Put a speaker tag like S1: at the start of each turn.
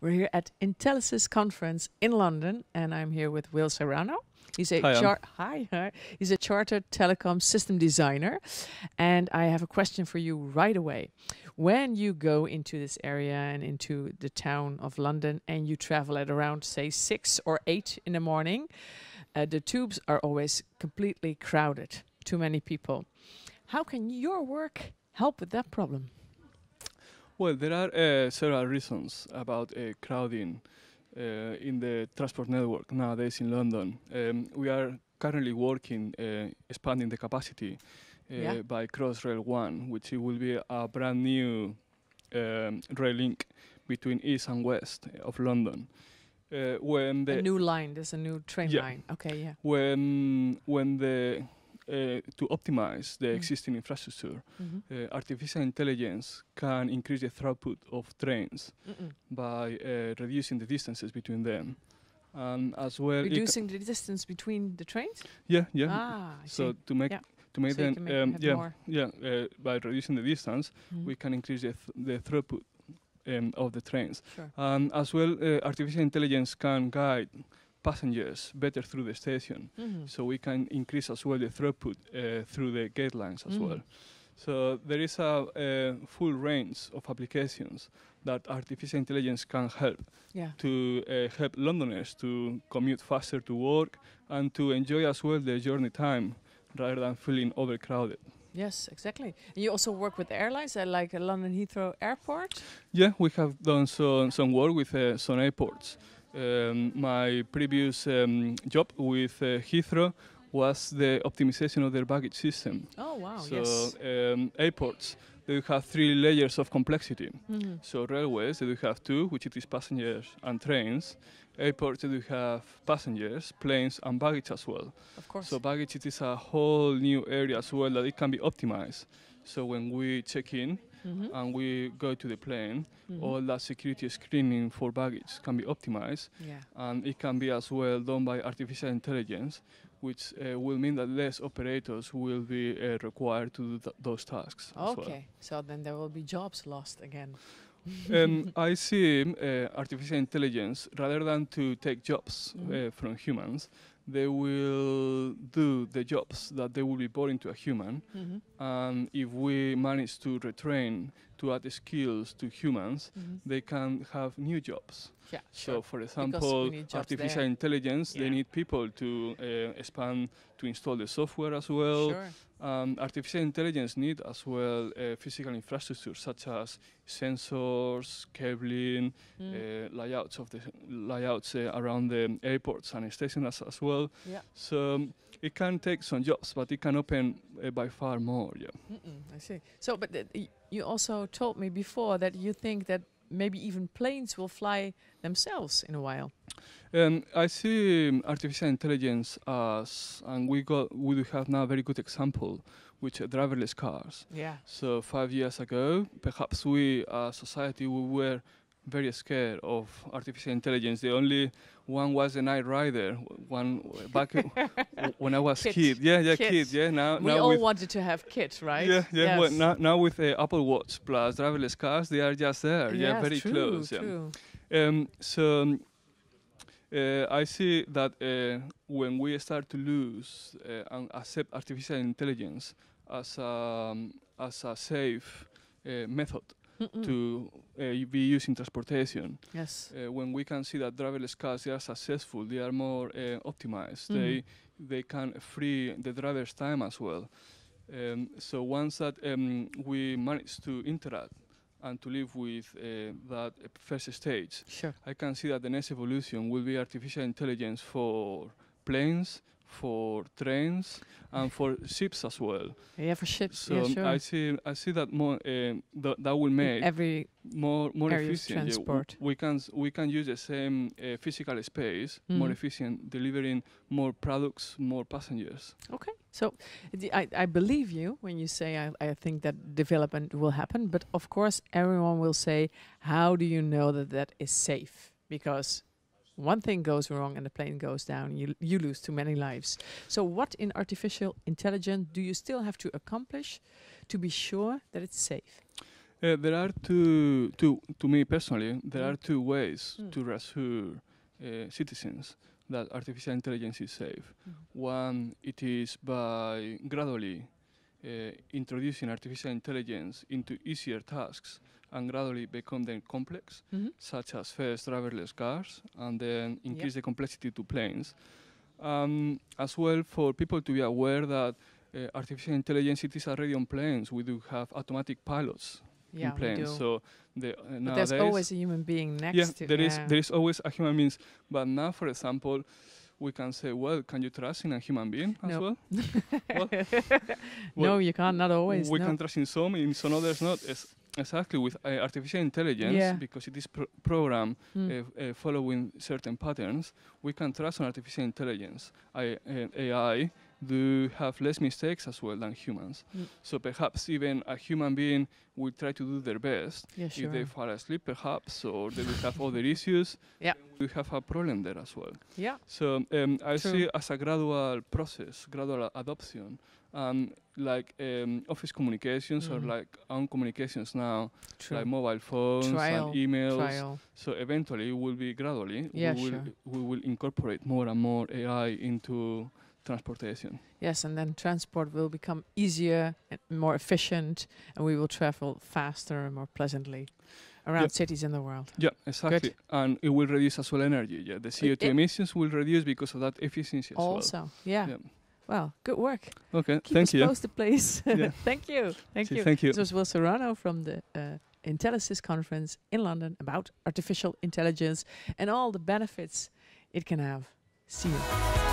S1: We're here at Intellisys conference in London, and I'm here with Will Serrano. He's a
S2: Hi,
S1: char- hi, hi. He's a chartered telecom system designer, and I have a question for you right away. When you go into this area and into the town of London, and you travel at around say six or eight in the morning, uh, the tubes are always completely crowded. Too many people. How can your work help with that problem?
S2: Well, there are uh, several reasons about uh, crowding uh, in the transport network nowadays in London. Um, we are currently working uh, expanding the capacity uh,
S1: Yeah.
S2: by Crossrail One, which it will be a brand new um, rail link between east and west of London. Uh, when the
S1: a new line. There's a new train
S2: Yeah.
S1: line. Okay, yeah.
S2: when when the uh, to optimize the
S1: Mm.
S2: existing infrastructure,
S1: Mhm.
S2: uh, artificial intelligence can increase the throughput of trains
S1: Mm-mm.
S2: by uh, reducing the distances between them, and as well,
S1: Reducing the distance between the trains.
S2: yeah, yeah.
S1: Ah,
S2: so
S1: see.
S2: to make
S1: Yeah.
S2: to make
S1: So
S2: them,
S1: make-
S2: um, yeah,
S1: more.
S2: yeah, uh, by reducing the distance,
S1: Mhm.
S2: we can increase the, th- the throughput um, of the trains,
S1: Sure.
S2: and as well, uh, artificial intelligence can guide passengers better through the station.
S1: Mhm.
S2: so we can increase as well the throughput uh, through the gate lines as
S1: Mhm.
S2: well. So there is a, uh full range of applications that artificial intelligence can help
S1: Yeah.
S2: to uh, help Londoners to commute faster to work and to enjoy as well the journey time rather than feeling overcrowded.
S1: Yes, exactly. And you also work with airlines, uh, like uh, London Heathrow Airport.
S2: Yeah, we have done some, some work with uh, some airports. Um, my previous um, job with uh, Heathrow was the optimization of their baggage system.
S1: Oh wow!
S2: so
S1: yes.
S2: um, airports they have three layers of complexity.
S1: Mhm.
S2: So railways they do have two, which it is passengers and trains. Airports they do have passengers, planes, and baggage as well.
S1: Of course.
S2: So baggage it is a whole new area as well that it can be optimized. So when we check in
S1: Mhm.
S2: and we go to the plane,
S1: Mhm.
S2: all that security screening for baggage can be optimized,
S1: yeah.
S2: and it can be as well done by artificial intelligence, which uh, will mean that less operators will be uh, required to do th- those tasks. as well.
S1: Okay. So then there will be jobs lost again.
S2: um, I see uh, artificial intelligence rather than to take jobs
S1: Mhm.
S2: uh, from humans, they will do the jobs that they will be boring to a human.
S1: Mhm.
S2: And if we manage to retrain to add skills to humans,
S1: Mhm.
S2: they can have new jobs.
S1: Yeah.
S2: So,
S1: Sure.
S2: for example, artificial
S1: there.
S2: intelligence, they need people to uh, expand to install the software as well.
S1: sure.
S2: Um, artificial intelligence need as well uh, physical infrastructure such as sensors, cabling,
S1: Mm.
S2: uh, layouts of the layouts uh, around the airports and stations as, as well.
S1: Yeah.
S2: So um, it can take some jobs, but it can open uh, by far more. Yeah.
S1: Mm-mm, I see. So, but th- you also told me before that you think that maybe even planes will fly themselves in a while.
S2: Um, I see um, artificial intelligence as, and we got we do have now a very good example, which are driverless cars.
S1: Yeah.
S2: So five years ago, perhaps we as society we were very scared of artificial intelligence. The only one was the Knight Rider. One back when I was
S1: Kit.
S2: kid. Yeah, yeah,
S1: Kit.
S2: kid. Yeah, now
S1: we
S2: now
S1: all wanted to have kit, right?
S2: yeah, yeah. Well, now now with uh, Apple Watch plus driverless cars, they are just there. Yeah,
S1: Yes,
S2: very
S1: true,
S2: close. Yeah.
S1: True.
S2: Um, so um, uh, I see that uh, when we start to lose uh, and accept artificial intelligence as a, um, as a safe uh, method
S1: Mm-mm.
S2: to uh, be used in transportation,
S1: yes.
S2: uh, when we can see that driverless cars they are successful, they are more uh, optimized,
S1: Mhm.
S2: they they can free the driver's time as well. Um, so once that um, we manage to interact and to live with uh, that first stage,
S1: Sure.
S2: I can see that the next evolution will be artificial intelligence for planes, for trains, and for ships as well.
S1: Yeah, for ships.
S2: So
S1: yeah, sure.
S2: I see I see that more um, th- that will make
S1: every
S2: more more efficient. yeah,
S1: transport.
S2: we can s- we can use the same uh, physical space more
S1: Mhm.
S2: efficient, delivering more products, more passengers.
S1: Okay. So d- I, I believe you when you say I, I think that development will happen, but of course everyone will say, how do you know that that is safe? Because one thing goes wrong and the plane goes down, you you lose too many lives. So what in artificial intelligence do you still have to accomplish to be sure that it's safe?
S2: Uh, there are two, two, to me personally, there
S1: Mm.
S2: are two ways
S1: Mm.
S2: to reassure uh, citizens that artificial intelligence is safe.
S1: Mhm.
S2: One, it is by gradually uh, introducing artificial intelligence into easier tasks and gradually become them complex,
S1: Mhm.
S2: such as first driverless cars, and then increase
S1: Yep.
S2: the complexity to planes. Um, as well, for people to be aware that uh, artificial intelligence it is already on planes. We do have automatic pilots
S1: Yeah,
S2: in planes. So the, uh,
S1: there's always a human being next
S2: yeah,
S1: to
S2: there is
S1: yeah.
S2: there is always a human being. But now, for example, we can say, well, can you trust in a human being as
S1: No.
S2: well? Well,
S1: no, you can't. Not always.
S2: we
S1: no.
S2: can trust in some, in some others not. Exactly with uh, artificial intelligence,
S1: Yeah.
S2: because it is pro- programmed
S1: Mm.
S2: uh, uh, following certain patterns, we can trust on artificial intelligence. I, AI do have less mistakes as well than humans.
S1: Mm.
S2: So perhaps even a human being will try to do their best.
S1: yeah, sure.
S2: If they fall asleep, perhaps, or they will have other issues,
S1: Yeah.
S2: we have a problem there as well.
S1: yeah.
S2: So um, I
S1: True.
S2: see it as a gradual process, gradual adoption. And like um, office communications or
S1: Mhm.
S2: like own communications now,
S1: True.
S2: like mobile phones
S1: Trial,
S2: and emails.
S1: Trial.
S2: So eventually, it will be gradually.
S1: Yeah,
S2: we will
S1: sure.
S2: we will incorporate more and more AI into transportation.
S1: Yes, and then transport will become easier and more efficient, and we will travel faster and more pleasantly around cities in the world.
S2: Yeah, exactly. And it will reduce as well energy. Yeah, the CO2
S1: it-
S2: emissions will reduce because of that efficiency as
S1: Also, yeah.
S2: well.
S1: Well, good work.
S2: Okay.
S1: Keep
S2: thank
S1: us
S2: you.
S1: posted, please.
S2: Yeah.
S1: Thank you. Thank
S2: See,
S1: you.
S2: Thank you.
S1: This was Will Serrano from the uh, Intellisys conference in London about artificial intelligence and all the benefits it can have. See you.